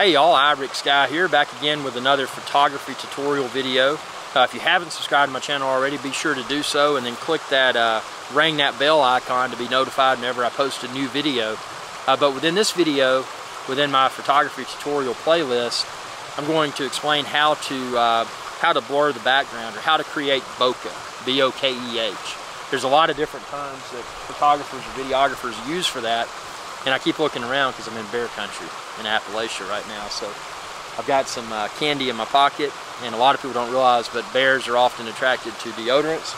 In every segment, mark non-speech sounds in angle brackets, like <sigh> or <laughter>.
Hey y'all, Rick Sky here, back again with another photography tutorial video. Uh, if you haven't subscribed to my channel already, be sure to do so and then click that, uh, ring that bell icon to be notified whenever I post a new video. Uh, but within this video, within my photography tutorial playlist, I'm going to explain how to, uh, how to blur the background or how to create bokeh, B-O-K-E-H. There's a lot of different terms that photographers or videographers use for that and I keep looking around because I'm in bear country in Appalachia right now. So I've got some uh, candy in my pocket, and a lot of people don't realize, but bears are often attracted to deodorants,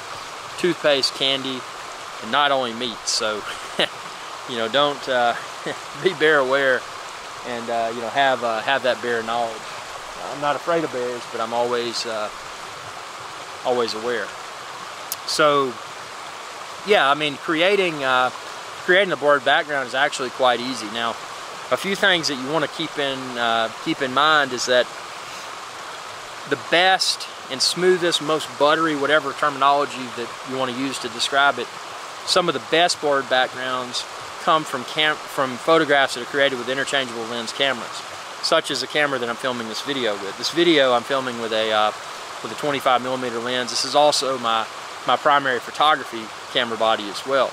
toothpaste, candy, and not only meat. So, <laughs> you know, don't uh, <laughs> be bear aware and uh, you know have uh, have that bear knowledge. I'm not afraid of bears, but I'm always uh, always aware. So, yeah, I mean, creating uh, creating a blurred background is actually quite easy. Now, a few things that you want to keep in uh, keep in mind is that the best and smoothest, most buttery, whatever terminology that you want to use to describe it, some of the best blurred backgrounds come from from photographs that are created with interchangeable lens cameras, such as the camera that I'm filming this video with. This video I'm filming with a uh, with a 25 millimeter lens. This is also my my primary photography camera body as well.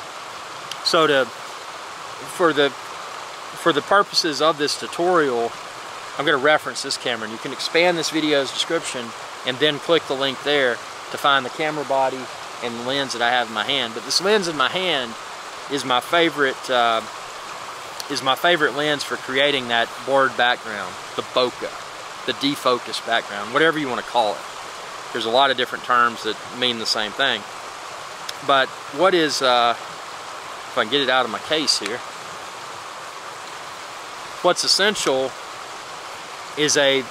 So to, for the, for the purposes of this tutorial, I'm going to reference this camera. And you can expand this video's description and then click the link there to find the camera body and the lens that I have in my hand. But this lens in my hand is my favorite uh, is my favorite lens for creating that blurred background, the bokeh, the defocus background, whatever you want to call it. There's a lot of different terms that mean the same thing. But what is uh, if I can get it out of my case here. What's essential is a,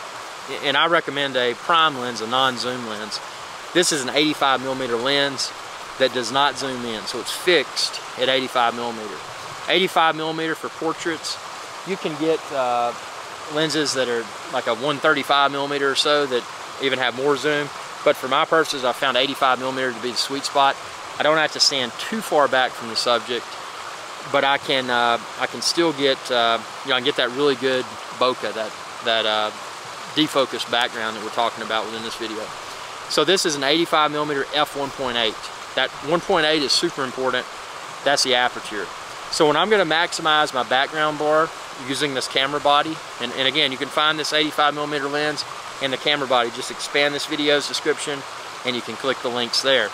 and I recommend a prime lens, a non-zoom lens. This is an 85 millimeter lens that does not zoom in, so it's fixed at 85 millimeter. 85 millimeter for portraits. You can get uh, lenses that are like a 135 millimeter or so that even have more zoom. But for my purposes, I found 85 millimeter to be the sweet spot. I don't have to stand too far back from the subject, but I can uh, I can still get uh, you know I can get that really good bokeh, that that uh, defocus background that we're talking about within this video. So this is an 85 millimeter f1.8. That 1.8 is super important. That's the aperture. So when I'm going to maximize my background blur using this camera body, and, and again, you can find this 85 millimeter lens and the camera body. Just expand this video's description and you can click the links there.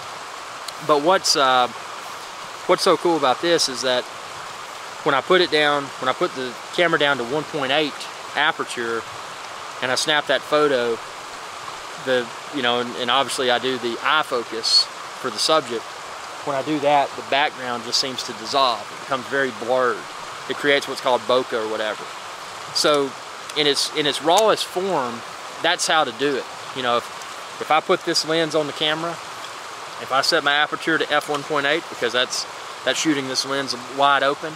But what's uh, what's so cool about this is that when I put it down, when I put the camera down to 1.8 aperture and I snap that photo, the you know, and, and obviously I do the eye focus for the subject. When I do that, the background just seems to dissolve. It becomes very blurred. It creates what's called bokeh or whatever. So in its in its rawest form, that's how to do it. You know, if, if I put this lens on the camera if I set my aperture to f1.8 because that's that's shooting this lens wide open,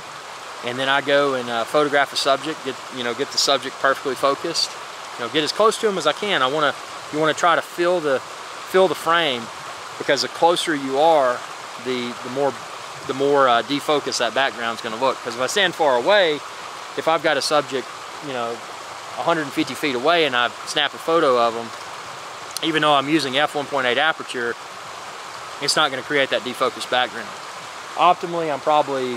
and then I go and uh, photograph a subject, get you know get the subject perfectly focused, you know get as close to him as I can. I want to you want to try to fill the fill the frame because the closer you are, the the more the more uh, defocused that background's going to look. Because if I stand far away, if I've got a subject, you know, 150 feet away and I snap a photo of them, even though I'm using f1.8 aperture, it's not going to create that defocused background. Optimally, I'm probably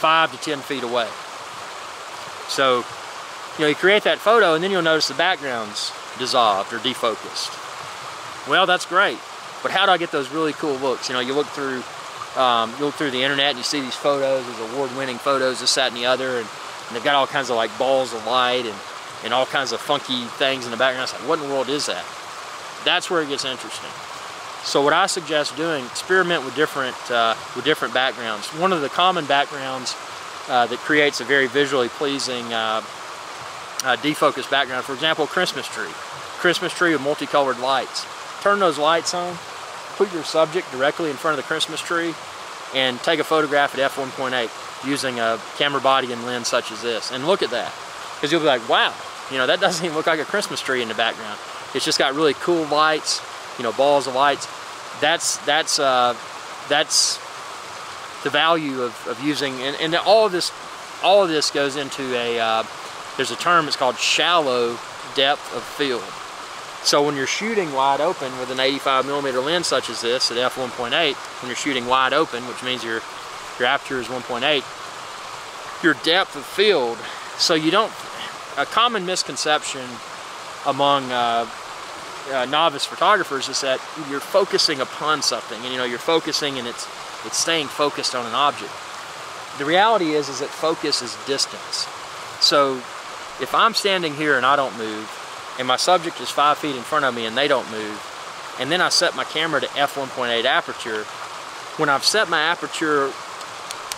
five to 10 feet away. So, you know, you create that photo and then you'll notice the background's dissolved or defocused. Well, that's great. But how do I get those really cool looks? You know, you look through um, you look through the internet and you see these photos, these award-winning photos, this, that, and the other, and, and, they've got all kinds of like balls of light and, and all kinds of funky things in the background. It's like, what in the world is that? That's where it gets interesting. So what I suggest doing, experiment with different, uh, with different backgrounds. One of the common backgrounds uh, that creates a very visually pleasing uh, uh defocused background, for example, Christmas tree. Christmas tree with multicolored lights. Turn those lights on, put your subject directly in front of the Christmas tree, and take a photograph at f1.8 using a camera body and lens such as this. And look at that, because you'll be like, wow, you know, that doesn't even look like a Christmas tree in the background. It's just got really cool lights, you know, balls of lights. That's that's uh, that's the value of, of using, and, and all of this all of this goes into a uh, there's a term, it's called shallow depth of field. So when you're shooting wide open with an 85 millimeter lens such as this at f1.8, when you're shooting wide open, which means your, your aperture is 1.8, your depth of field, so you don't, a common misconception among uh, uh, novice photographers is that you're focusing upon something and you know you're focusing and it's it's staying focused on an object. The reality is is that focus is distance. So if I'm standing here and I don't move and my subject is five feet in front of me and they don't move and then I set my camera to f1.8 aperture when I've set my aperture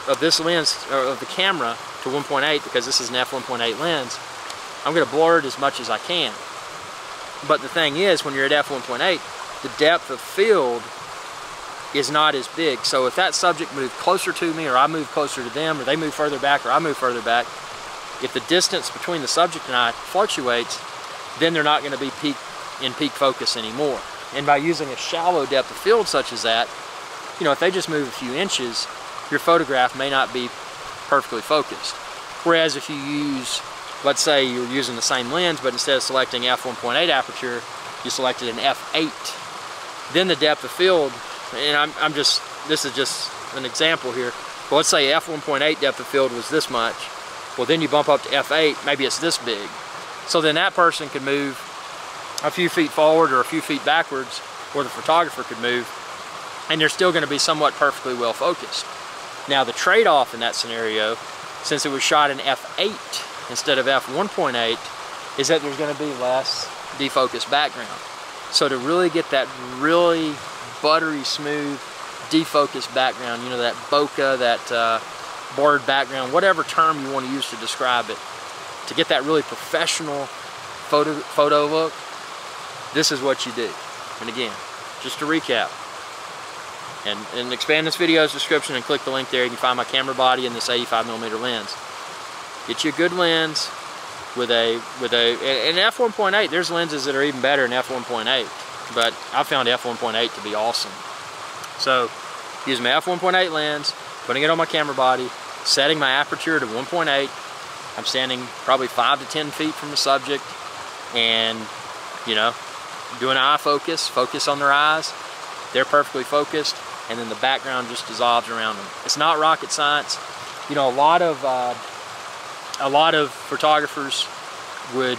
of this lens or of the camera to 1.8 because this is an f1.8 lens I'm going to blur it as much as I can but the thing is, when you're at f1.8, the depth of field is not as big. So if that subject moved closer to me, or I move closer to them, or they move further back, or I move further back, if the distance between the subject and I fluctuates, then they're not going to be peak in peak focus anymore. And by using a shallow depth of field such as that, you know, if they just move a few inches, your photograph may not be perfectly focused. Whereas if you use let's say you're using the same lens, but instead of selecting f1.8 aperture, you selected an f8. Then the depth of field, and I'm, I'm just, this is just an example here, but let's say f1.8 depth of field was this much. Well, then you bump up to f8, maybe it's this big. So then that person could move a few feet forward or a few feet backwards, or the photographer could move, and they're still gonna be somewhat perfectly well focused. Now the trade-off in that scenario, since it was shot in f8, instead of f1.8 is that there's going to be less defocused background. So to really get that really buttery smooth defocused background, you know, that bokeh, that uh, blurred background, whatever term you want to use to describe it, to get that really professional photo, photo look, this is what you do. And again, just to recap, and, and expand this video's description and click the link there, you can find my camera body and this 85 millimeter lens. Get you a good lens with a, with a, an f1.8, there's lenses that are even better than f1.8, but I found f1.8 to be awesome. So, use my f1.8 lens, putting it on my camera body, setting my aperture to 1.8. I'm standing probably five to 10 feet from the subject and, you know, doing eye focus, focus on their eyes. They're perfectly focused and then the background just dissolves around them. It's not rocket science. You know, a lot of uh, a lot of photographers would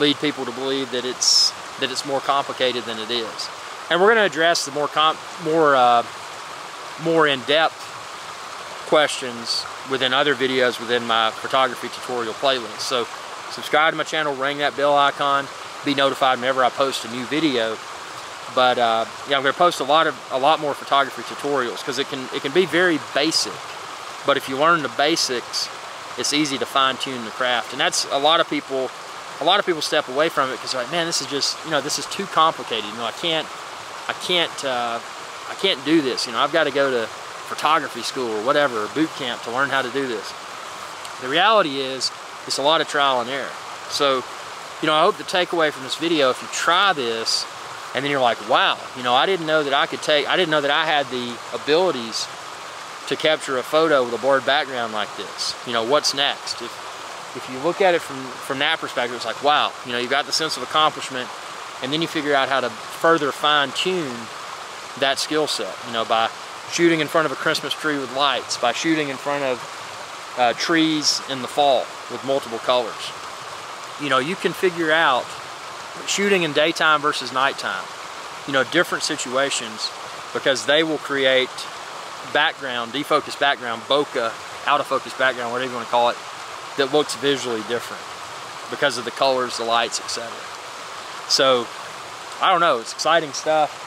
lead people to believe that it's that it's more complicated than it is. And we're going to address the more comp, more uh, more in-depth questions within other videos within my photography tutorial playlist. So subscribe to my channel, ring that bell icon, be notified whenever I post a new video. But uh, yeah, I'm going to post a lot of a lot more photography tutorials because it can it can be very basic. But if you learn the basics, it's easy to fine tune the craft. And that's a lot of people, a lot of people step away from it because they're like, man, this is just, you know, this is too complicated. You know, I can't, I can't, uh, I can't do this. You know, I've got to go to photography school or whatever, or boot camp to learn how to do this. The reality is, it's a lot of trial and error. So, you know, I hope the takeaway from this video, if you try this, and then you're like, wow, you know, I didn't know that I could take, I didn't know that I had the abilities to capture a photo with a blurred background like this. You know, what's next? If, if you look at it from, from that perspective, it's like, wow, you know, you got the sense of accomplishment, and then you figure out how to further fine tune that skill set, you know, by shooting in front of a Christmas tree with lights, by shooting in front of uh, trees in the fall with multiple colors. You know, you can figure out shooting in daytime versus nighttime, you know, different situations because they will create background, defocused background, bokeh, out of focus background, whatever you want to call it, that looks visually different because of the colors, the lights, etc. So, I don't know, it's exciting stuff.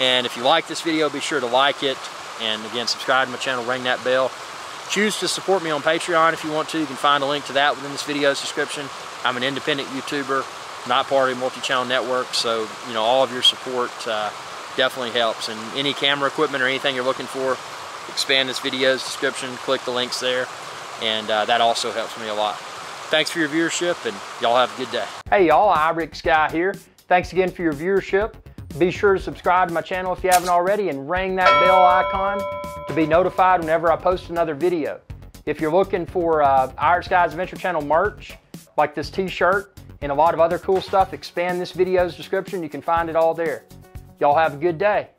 And if you like this video, be sure to like it. And again, subscribe to my channel, ring that bell. Choose to support me on Patreon if you want to. You can find a link to that within this video's description. I'm an independent YouTuber, not part of a multi-channel network, so you know all of your support uh, definitely helps. And any camera equipment or anything you're looking for, expand this video's description, click the links there, and uh, that also helps me a lot. Thanks for your viewership, and y'all have a good day. Hey y'all, IrixGuy here. Thanks again for your viewership. Be sure to subscribe to my channel if you haven't already and ring that bell icon to be notified whenever I post another video. If you're looking for uh, IrixGuy's Adventure Channel merch, like this t-shirt and a lot of other cool stuff, expand this video's description. You can find it all there. Y'all have a good day.